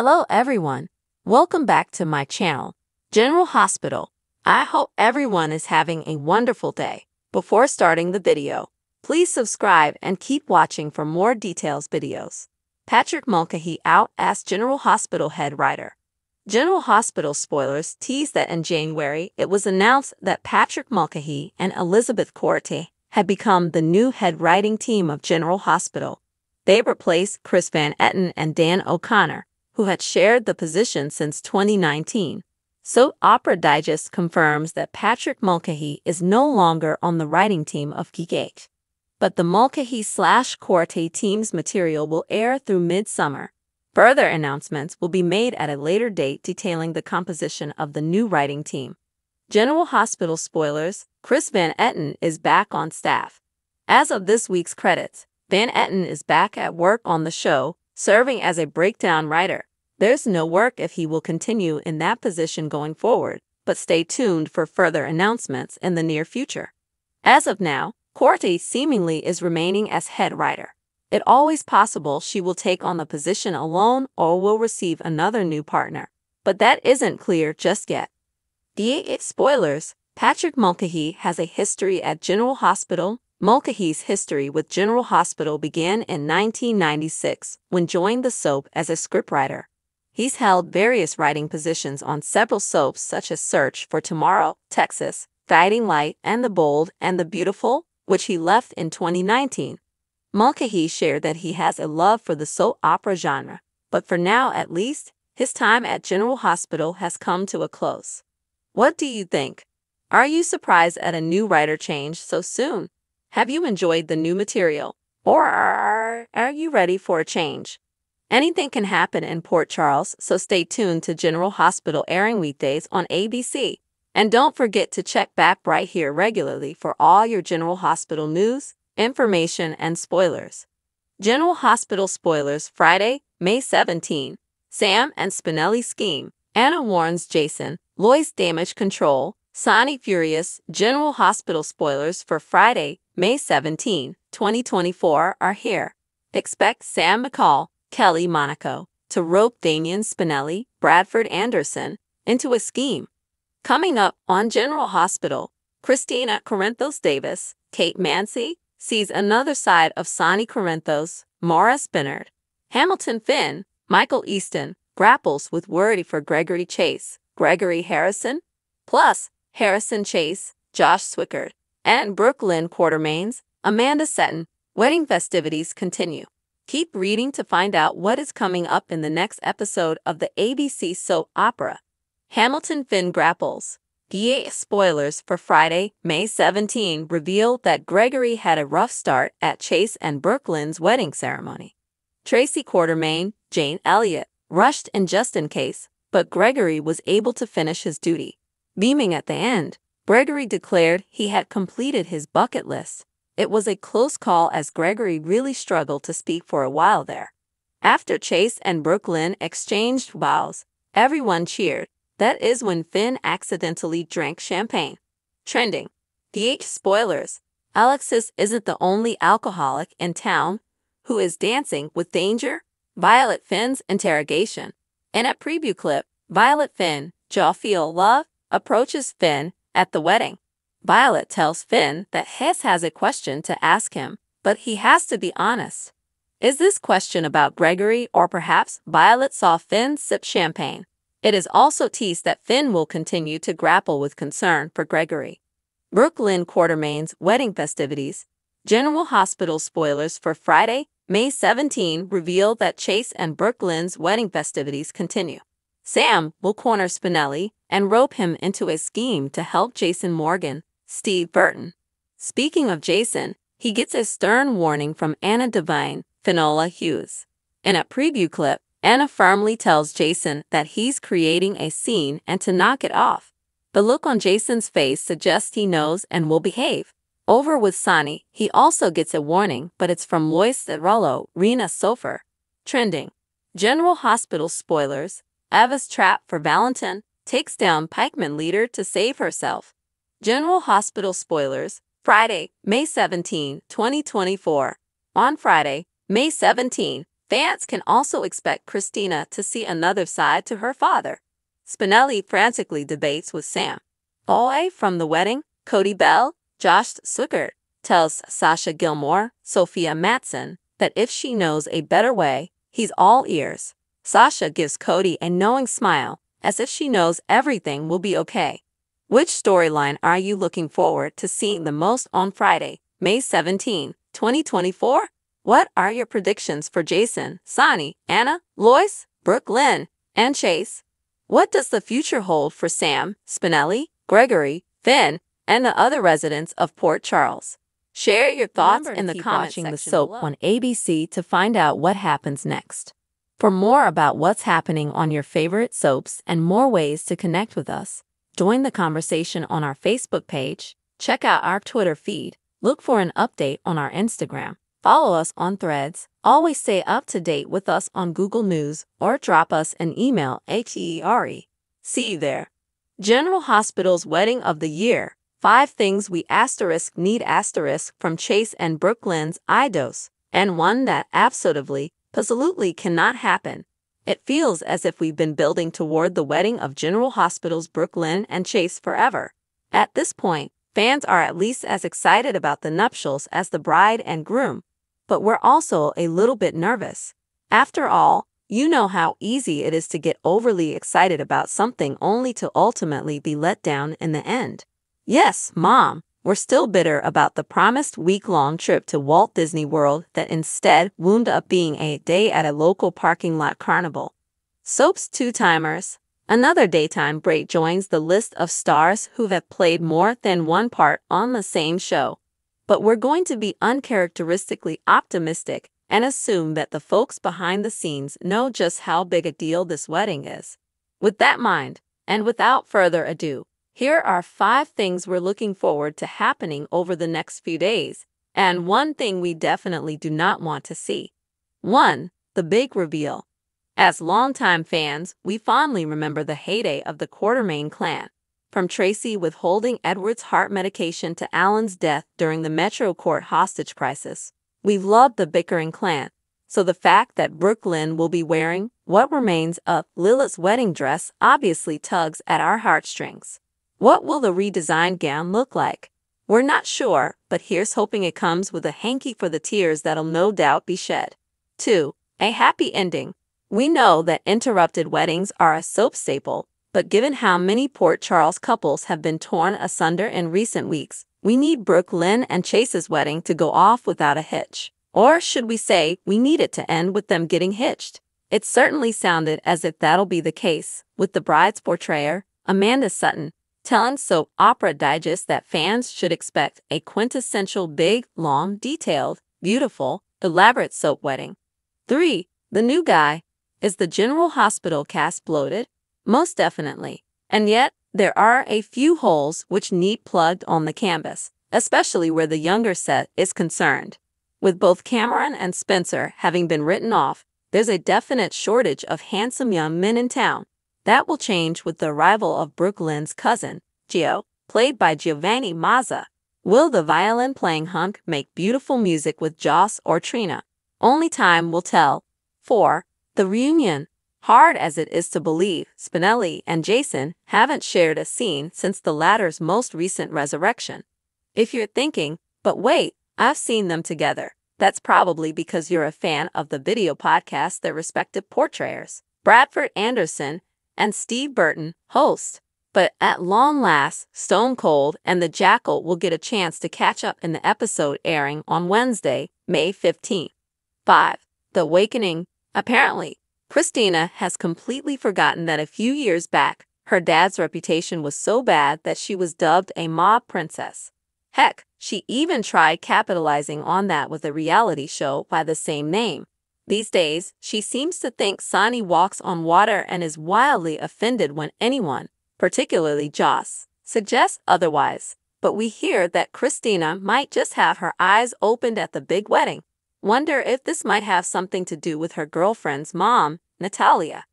Hello everyone. Welcome back to my channel, General Hospital. I hope everyone is having a wonderful day. Before starting the video, please subscribe and keep watching for more details videos. Patrick Mulcahy out as General Hospital head writer. General Hospital spoilers tease that in January it was announced that Patrick Mulcahy and Elizabeth Korte had become the new head writing team of General Hospital. They replaced Chris Van Etten and Dan O'Connor, who had shared the position since 2019. Soap Opera Digest confirms that Patrick Mulcahy is no longer on the writing team of GH. But the Mulcahy slash Korte team's material will air through midsummer. Further announcements will be made at a later date detailing the composition of the new writing team. General Hospital spoilers Chris Van Etten is back on staff. As of this week's credits, Van Etten is back at work on the show, serving as a breakdown writer. There's no work if he will continue in that position going forward, but stay tuned for further announcements in the near future. As of now, Korte seemingly is remaining as head writer. It always possible she will take on the position alone or will receive another new partner, but that isn't clear just yet. GH spoilers Patrick Mulcahy has a history at General Hospital, Mulcahy's history with General Hospital began in 1996 when joined the soap as a scriptwriter. He's held various writing positions on several soaps such as Search for Tomorrow, Texas, Guiding Light, and The Bold and the Beautiful, which he left in 2019. Mulcahy shared that he has a love for the soap opera genre, but for now at least, his time at General Hospital has come to a close. What do you think? Are you surprised at a new writer change so soon? Have you enjoyed the new material? Or are you ready for a change? Anything can happen in Port Charles, so stay tuned to General Hospital airing weekdays on ABC. And don't forget to check back right here regularly for all your General Hospital news, information, and spoilers. General Hospital spoilers Friday, May 17. Sam and Spinelli scheme. Anna warns Jason. Lois damage control. Sonny Furious. General Hospital spoilers for Friday, May 17, 2024 are here. Expect Sam McCall, Kelly Monaco, to rope Damian Spinelli, Bradford Anderson, into a scheme. Coming up on General Hospital, Christina Corinthos Davis, Kate Mansi, sees another side of Sonny Corinthos, Maurice Benard. Hamilton Finn, Michael Easton, grapples with worry for Gregory Chase, Gregory Harrison, plus Harrison Chase, Josh Swickard, and Brook Lynn Quartermaine's, Amanda Setton, wedding festivities continue. Keep reading to find out what is coming up in the next episode of the ABC soap opera. Hamilton Finn grapples. GH spoilers for Friday, May 17 reveal that Gregory had a rough start at Chase and Brook Lynn's wedding ceremony. Tracy Quartermaine, Jane Elliott, rushed in just in case, but Gregory was able to finish his duty. Beaming at the end, Gregory declared he had completed his bucket list. It was a close call as Gregory really struggled to speak for a while there. After Chase and Brook Lynn exchanged vows, everyone cheered. That is when Finn accidentally drank champagne. Trending. GH spoilers. Alexis isn't the only alcoholic in town who is dancing with danger. Violet Finn's interrogation. In a preview clip, Violet Finn, Jophielle Love, approaches Finn at the wedding, Violet tells Finn that Hess has a question to ask him, but he has to be honest. Is this question about Gregory or perhaps Violet saw Finn sip champagne? It is also teased that Finn will continue to grapple with concern for Gregory. Brook Lynn Quartermaine's wedding festivities. General Hospital spoilers for Friday, May 17 reveal that Chase and Brook Lynn's wedding festivities continue. Sam will corner Spinelli and rope him into a scheme to help Jason Morgan, Steve Burton. Speaking of Jason, he gets a stern warning from Anna Devane, Finola Hughes. In a preview clip, Anna firmly tells Jason that he's creating a scene and to knock it off. The look on Jason's face suggests he knows and will behave. Over with Sonny, he also gets a warning, but it's from Lois Cerullo, Rena Sofer. Trending. General Hospital spoilers, Ava's trap for Valentin takes down pikeman leader to save herself. General Hospital spoilers, Friday, May 17, 2024. On Friday, May 17, fans can also expect Christina to see another side to her father. Spinelli frantically debates with Sam. Away from the wedding, Cody Bell, Josh Zuckert, tells Sasha Gilmore, Sofia Mattsson, that if she knows a better way, he's all ears. Sasha gives Cody a knowing smile, as if she knows everything will be okay. Which storyline are you looking forward to seeing the most on Friday, May 17, 2024? What are your predictions for Jason, Sonny, Anna, Lois, Brook Lynn, and Chase? What does the future hold for Sam, Spinelli, Gregory, Finn, and the other residents of Port Charles? Share your thoughts Remember in the comments watching the soap below. on ABC to find out what happens next. For more about what's happening on your favorite soaps and more ways to connect with us, join the conversation on our Facebook page, check out our Twitter feed, look for an update on our Instagram, follow us on Threads, always stay up to date with us on Google News, or drop us an email HERE. See you there. General Hospital's Wedding of the Year. Five things we asterisk need asterisk from Chase and Brook Lynn's Idos, and one that absolutely, absolutely cannot happen. It feels as if we've been building toward the wedding of General Hospital's Brook Lynn and Chase forever. At this point, fans are at least as excited about the nuptials as the bride and groom, but we're also a little bit nervous. After all, you know how easy it is to get overly excited about something only to ultimately be let down in the end. Yes, Mom, we're still bitter about the promised week long trip to Walt Disney World that instead wound up being a day at a local parking lot carnival. Soap's two timers. Another daytime break joins the list of stars who have played more than one part on the same show. But we're going to be uncharacteristically optimistic and assume that the folks behind the scenes know just how big a deal this wedding is. With that in mind, and without further ado, here are five things we're looking forward to happening over the next few days, and one thing we definitely do not want to see. 1. The big reveal. As longtime fans, we fondly remember the heyday of the Quartermaine clan. From Tracy withholding Edward's heart medication to Alan's death during the Metro Court hostage crisis. We've loved the bickering clan, so the fact that Brooklyn will be wearing what remains of Lilith's wedding dress obviously tugs at our heartstrings. What will the redesigned gown look like? We're not sure, but here's hoping it comes with a hanky for the tears that'll no doubt be shed. 2. A happy ending. We know that interrupted weddings are a soap staple, but given how many Port Charles couples have been torn asunder in recent weeks, we need Brook Lynn and Chase's wedding to go off without a hitch. Or should we say, we need it to end with them getting hitched? It certainly sounded as if that'll be the case, with the bride's portrayer, Amanda Setton, telling Soap Opera Digest that fans should expect a quintessential big, long, detailed, beautiful, elaborate soap wedding. 3. The new guy. Is the General Hospital cast bloated? Most definitely. And yet, there are a few holes which need plugged on the canvas, especially where the younger set is concerned. With both Cameron and Spencer having been written off, there's a definite shortage of handsome young men in town. That will change with the arrival of Brook Lynn's cousin, Gio, played by Giovanni Mazza. Will the violin playing hunk make beautiful music with Joss or Trina? Only time will tell. 4. The reunion. Hard as it is to believe, Spinelli and Jason haven't shared a scene since the latter's most recent resurrection. If you're thinking, but wait, I've seen them together, that's probably because you're a fan of the video podcast their respective portrayers, Bradford Anderson and Steve Burton, host. But at long last, Stone Cold and the Jackal will get a chance to catch up in the episode airing on Wednesday, May 15th. 5. The Awakening. Apparently, Christina has completely forgotten that a few years back, her dad's reputation was so bad that she was dubbed a mob princess. Heck, she even tried capitalizing on that with a reality show by the same name. These days, she seems to think Sonny walks on water and is wildly offended when anyone, particularly Joss, suggests otherwise. But we hear that Christina might just have her eyes opened at the big wedding. Wonder if this might have something to do with her girlfriend's mom, Natalia.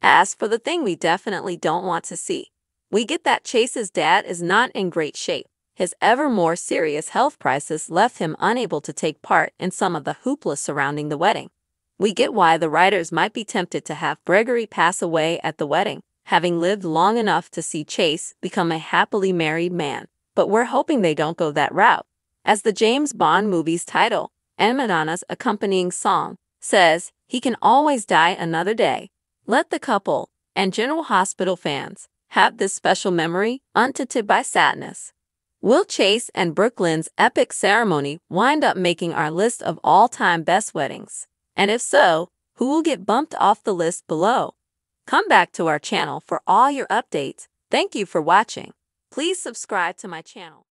As for the thing we definitely don't want to see, we get that Chase's dad is not in great shape. His ever more serious health crisis left him unable to take part in some of the hoopla surrounding the wedding. We get why the writers might be tempted to have Gregory pass away at the wedding, having lived long enough to see Chase become a happily married man. But we're hoping they don't go that route. As the James Bond movie's title, and Madonna's accompanying song, says, he can always die another day. Let the couple, and General Hospital fans, have this special memory untainted by sadness. Will Chase and Brook Lynn's epic ceremony wind up making our list of all-time best weddings? And if so, who will get bumped off the list below? Come back to our channel for all your updates. Thank you for watching. Please subscribe to my channel.